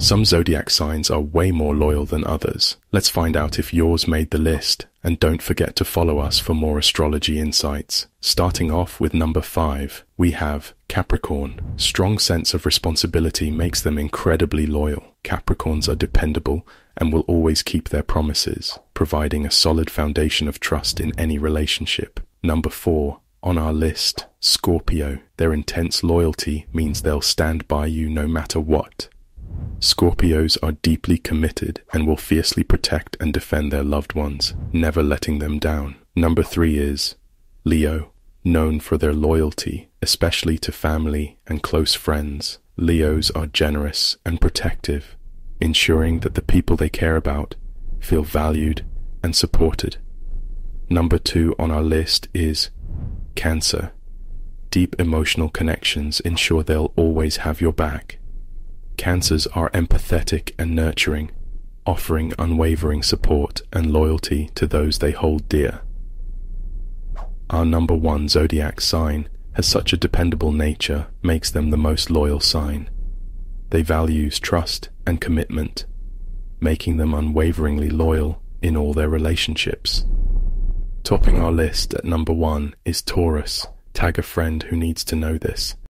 Some zodiac signs are way more loyal than others. Let's find out if yours made the list, and don't forget to follow us for more astrology insights. Starting off with number 5, we have Capricorn. Strong sense of responsibility makes them incredibly loyal. Capricorns are dependable and will always keep their promises, providing a solid foundation of trust in any relationship. Number 4, on our list, Scorpio. Their intense loyalty means they'll stand by you no matter what. Scorpios are deeply committed and will fiercely protect and defend their loved ones, never letting them down. Number three is Leo, known for their loyalty, especially to family and close friends. Leos are generous and protective, ensuring that the people they care about feel valued and supported. Number two on our list is Cancer. Deep emotional connections ensure they'll always have your back. Cancers are empathetic and nurturing, offering unwavering support and loyalty to those they hold dear. Our number one zodiac sign has such a dependable nature makes them the most loyal sign. They values trust and commitment, making them unwaveringly loyal in all their relationships. Topping our list at number one is Taurus. Tag a friend who needs to know this.